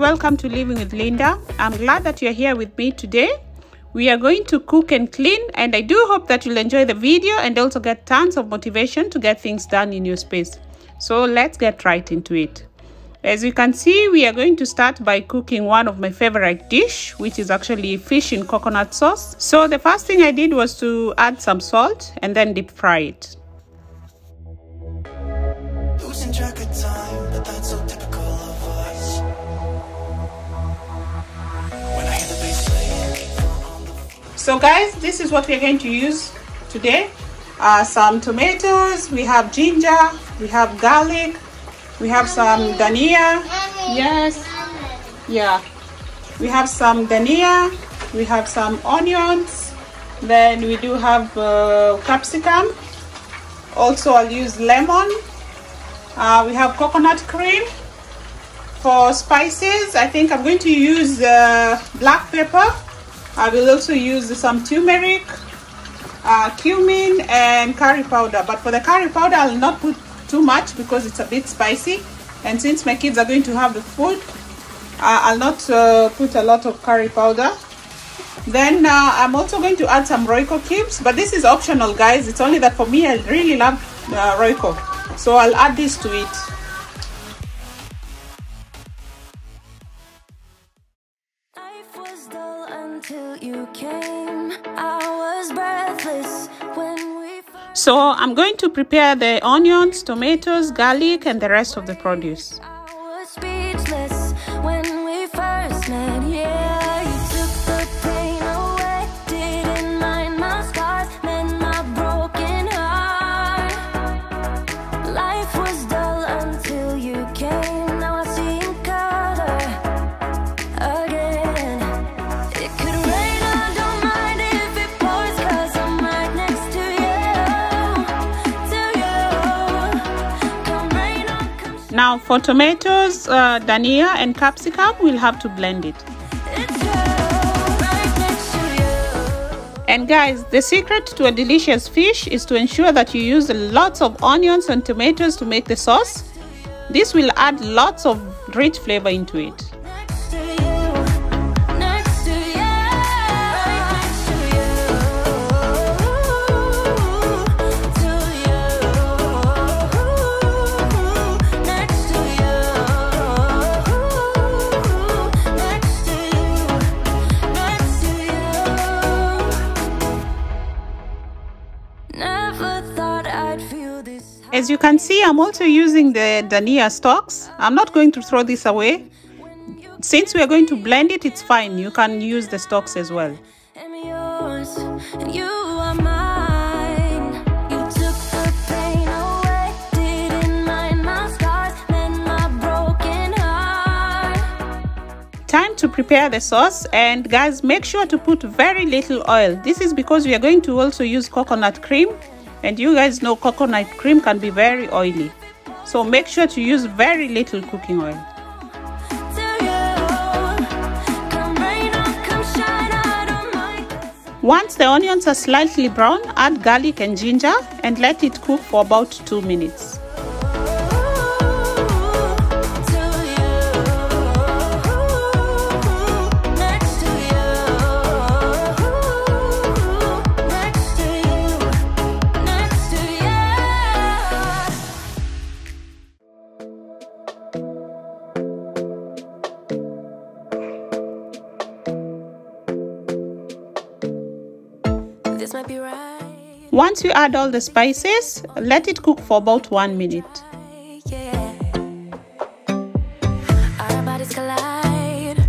welcome to Living with Linda. I'm glad that you're here with me today. We are going to cook and clean and I do hope that you'll enjoy the video and also get tons of motivation to get things done in your space. So let's get right into it. As you can see, we are going to start by cooking one of my favorite dish, which is actually fish in coconut sauce. So the first thing I did was to add some salt and then deep fry it. So guys, this is what we're going to use today. Uh, some tomatoes, we have ginger, we have garlic, we have some dania. Yes. Yeah. We have some dania, we have some onions, then we do have uh, capsicum. Also, I'll use lemon. Uh, we have coconut cream. For spices, I think I'm going to use uh, black pepper. I will also use some turmeric, uh, cumin, and curry powder. But for the curry powder, I'll not put too much because it's a bit spicy. And since my kids are going to have the food, uh, I'll not uh, put a lot of curry powder. Then uh, I'm also going to add some Royco cubes, but this is optional, guys. It's only that for me, I really love uh, Royco. So I'll add this to it. So I'm going to prepare the onions, tomatoes, garlic, and the rest of the produce. For tomatoes, uh, dania, and capsicum, we'll have to blend it. And guys, the secret to a delicious fish is to ensure that you use lots of onions and tomatoes to make the sauce. This will add lots of rich flavor into it. As you can see, I'm also using the dania stalks. I'm not going to throw this away. Since we are going to blend it, it's fine. You can use the stalks as well. am yours, and you are mine. You took the pain away, didn't mind my scars, mend my broken heart. Time to prepare the sauce and guys make sure to put very little oil. This is because we are going to also use coconut cream and you guys know coconut cream can be very oily. So make sure to use very little cooking oil. Once the onions are slightly brown, add garlic and ginger and let it cook for about 2 minutes. This might be right. Once you add all the spices, let it cook for about 1 minute. Yeah. Our bodies collide.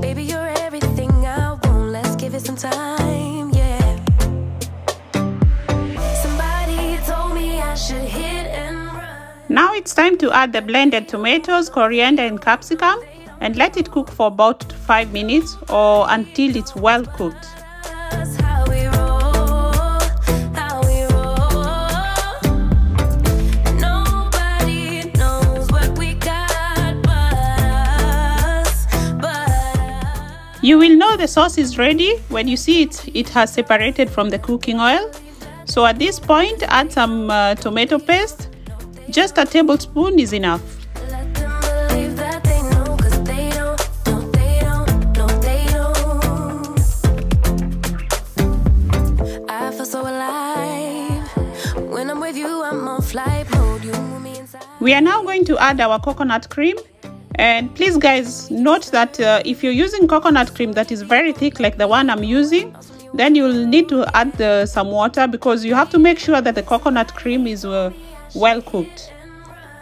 Baby, you're everything I want. Let's give it some time. Yeah. Somebody told me I should hit and run. Now it's time to add the blended tomatoes, coriander and capsicum and let it cook for about 5 minutes or until it's well cooked. You will know the sauce is ready when you see it, it has separated from the cooking oil. So at this point, add some uh, tomato paste. Just a tablespoon is enough. We are now going to add our coconut cream and please guys note that uh, if you're using coconut cream that is very thick like the one I'm using then you'll need to add uh, some water because you have to make sure that the coconut cream is uh, well cooked.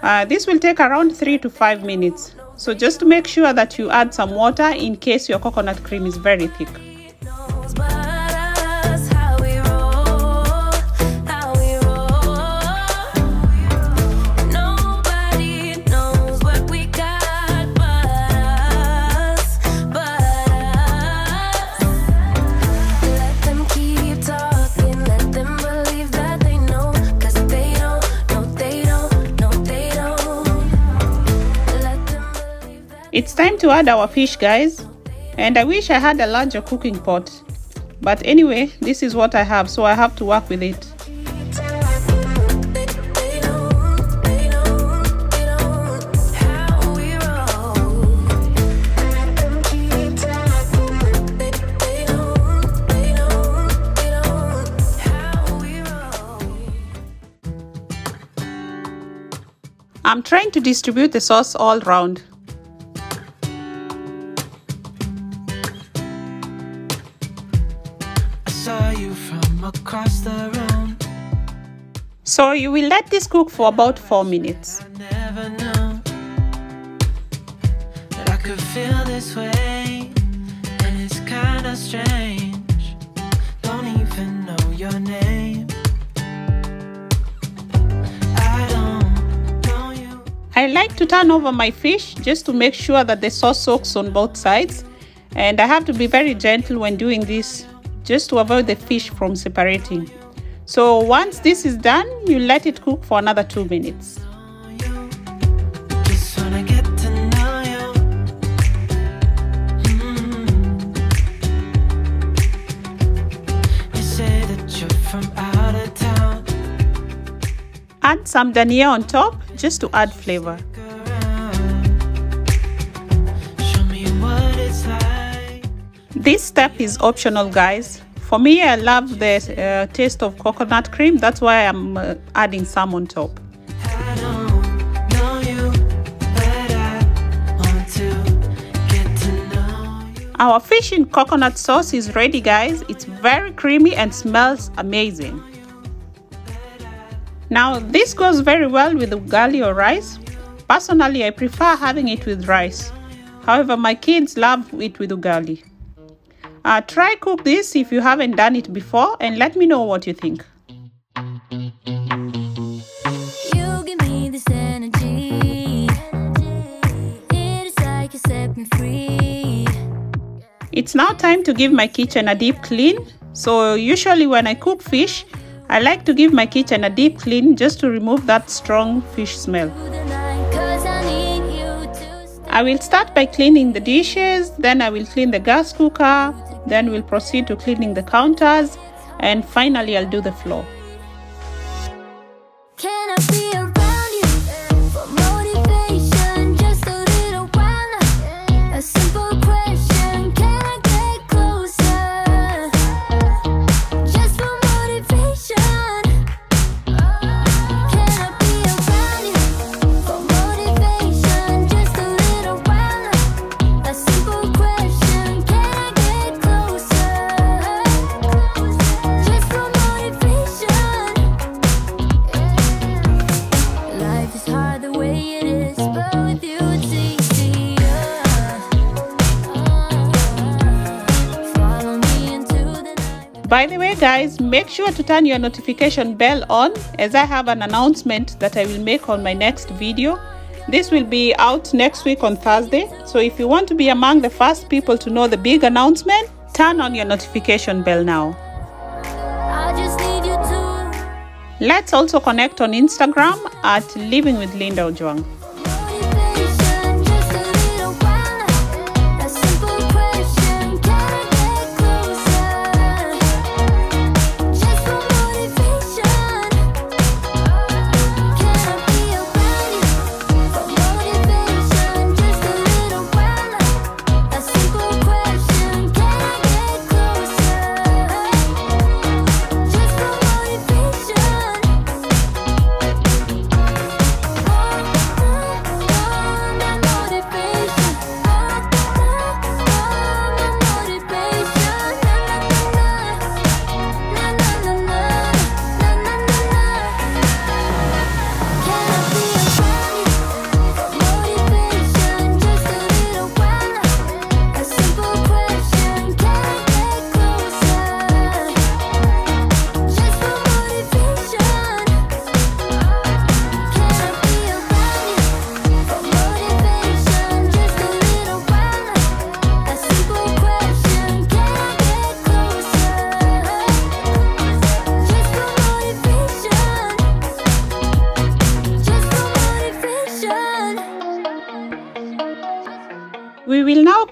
Uh, this will take around 3 to 5 minutes. So just make sure that you add some water in case your coconut cream is very thick. Time to add our fish guys and I wish I had a larger cooking pot but anyway this is what I have so I have to work with it. I'm trying to distribute the sauce all round. So you will let this cook for about 4 minutes. I never knew that I could feel this way, and it's kinda strange. Don't even know your name. I don't know you. I like to turn over my fish just to make sure that the sauce soaks on both sides and I have to be very gentle when doing this just to avoid the fish from separating. So once this is done, you let it cook for another 2 minutes. Just wanna get to know you. Mm. You say that you're from out of town. Add some dania on top just to add flavor. Show me what it's like. This step is optional guys. For me, I love the uh, taste of coconut cream. That's why I'm uh, adding some on top. I don't know you, but I want to get to know you. Our fish in coconut sauce is ready guys. It's very creamy and smells amazing. Now this goes very well with ugali or rice. Personally, I prefer having it with rice. However, my kids love it with ugali. Uh, try cook this if you haven't done it before and let me know what you think. You give me this energy. It is like you set me free. It's now time to give my kitchen a deep clean. So usually when I cook fish, I like to give my kitchen a deep clean just to remove that strong fish smell. Through the night, 'cause I need you to stay. I will start by cleaning the dishes, then I will clean the gas cooker, then we'll proceed to cleaning the counters, and finally I'll do the floor. By the way, guys, make sure to turn your notification bell on as I have an announcement that I will make on my next video. This will be out next week on Thursday. So if you want to be among the first people to know the big announcement, turn on your notification bell now. I just need you to Let's also connect on Instagram at Living with Linda Ojwang.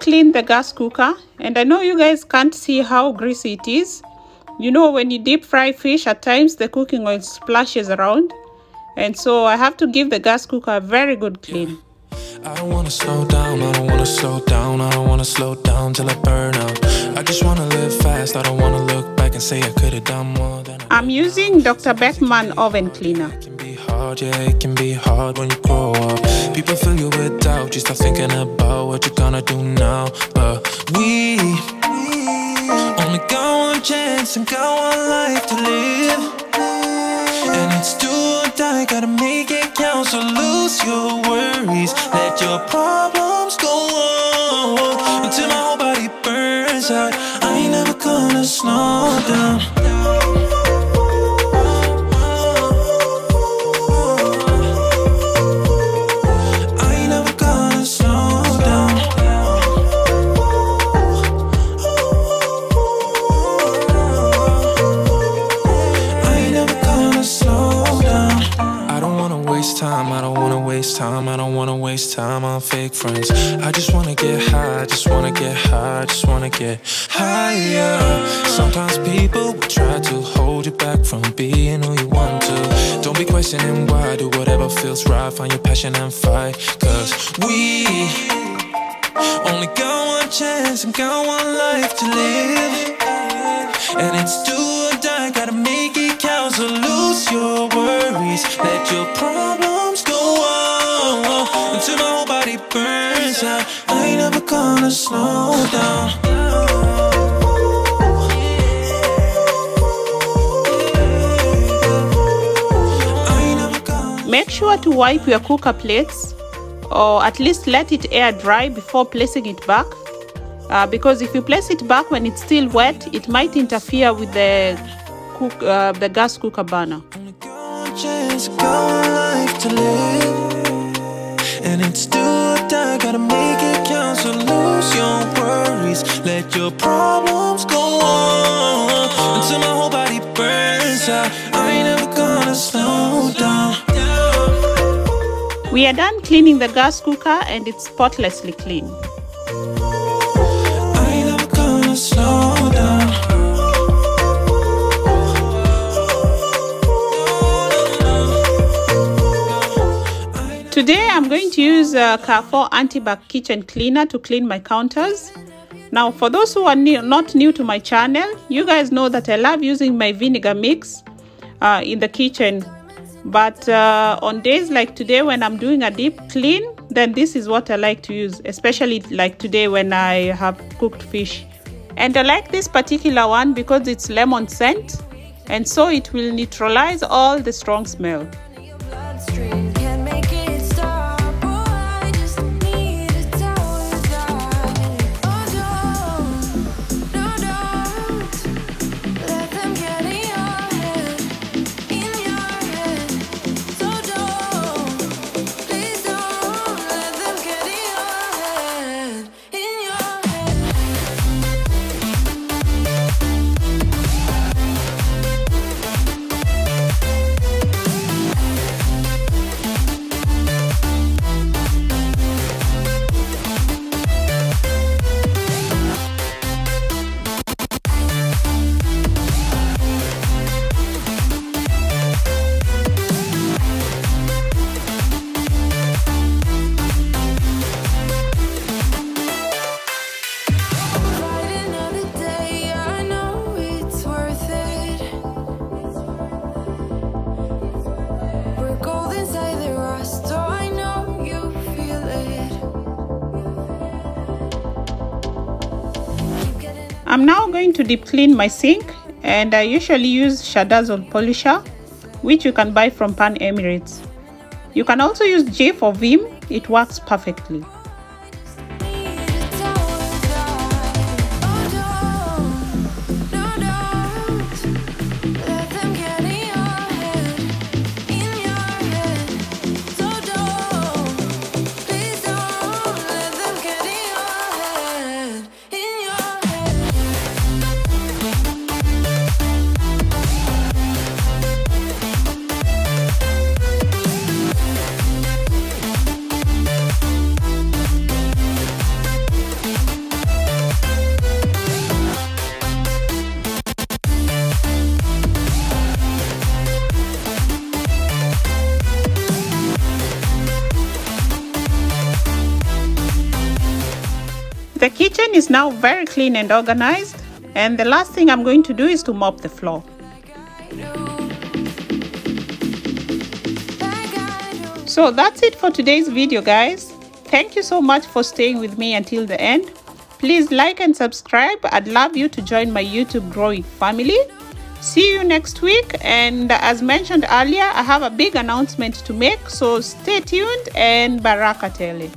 Cleaned the gas cooker and I know you guys can't see how greasy it is. You know when you deep fry fish at times the cooking oil splashes around and so I have to give the gas cooker a very good clean. I don't wanna slow down, I don't wanna slow down, I don't wanna slow down till I burn out. I just wanna live fast, I don't wanna look back and say I could've done more than I I'm using Dr. Beckmann oven cleaner. Hard, yeah, it can be hard when you grow up. People fill you with doubt, you start thinking about what you're gonna do now. But we only got one chance and got one life to live. And it's do or die, gotta make it count. So lose your worries, let your problems go on until my whole body burns out. I ain't never gonna slow down. Wanna get higher. Sometimes people will try to hold you back from being who you want to. Don't be questioning why, do whatever feels right, find your passion and fight. Cause we only got one chance and got one life to live. And it's do or die, gotta make it count. So lose your worries, let your problems go on until my whole body burns out. I ain't never gonna slow down. Sure to wipe your cooker plates or at least let it air dry before placing it back. Uh, because if you place it back when it's still wet, it might interfere with the cook, uh, the gas cooker burner. And it's do or gotta make it count. So lose your worries, let your problems go on until my whole body burns out. I ain't never gonna slow down. We are done cleaning the gas cooker and it's spotlessly clean. Today I'm going to use uh, Carrefour Antibac Kitchen Cleaner to clean my counters. Now for those who are new, not new to my channel, you guys know that I love using my vinegar mix uh, in the kitchen. But uh, on days like today when I'm doing a deep clean, then this is what I like to use, especially like today when I have cooked fish. And I like this particular one because it's lemon scent and so it will neutralize all the strong smell. I'm now going to deep clean my sink and I usually use Shadazzle Polisher which you can buy from Pan Emirates. You can also use Jif or Vim, it works perfectly. Is now very clean and organized. And the last thing I'm going to do is to mop the floor. So that's it for today's video guys. Thank you so much for staying with me until the end. Please like and subscribe. I'd love you to join my YouTube growing family. See you next week and as mentioned earlier, I have a big announcement to make so stay tuned and Baraka Tele.